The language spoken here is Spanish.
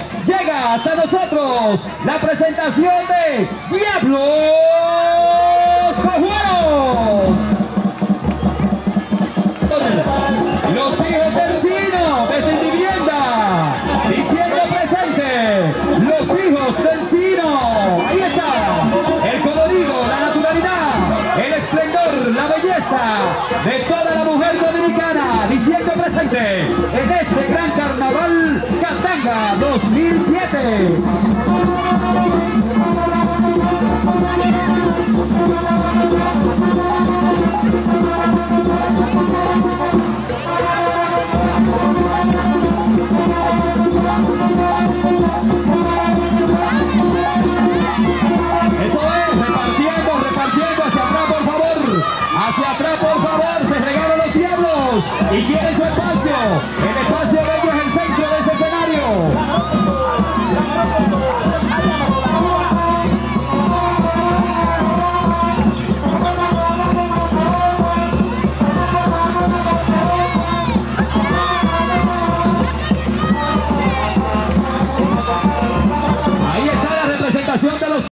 hasta nosotros la presentación de Diablos Cojuelos. Los hijos del chino de Sin Vivienda. Diciendo presente. Los hijos del chino. Ahí está. El colorido, la naturalidad, el esplendor, la belleza de toda la mujer dominicana. Diciendo presente en este Catanga 2007. Eso es, repartiendo, repartiendo hacia atrás, por favor. Hacia atrás, por favor, se regalan los diablos y quieren su espacio.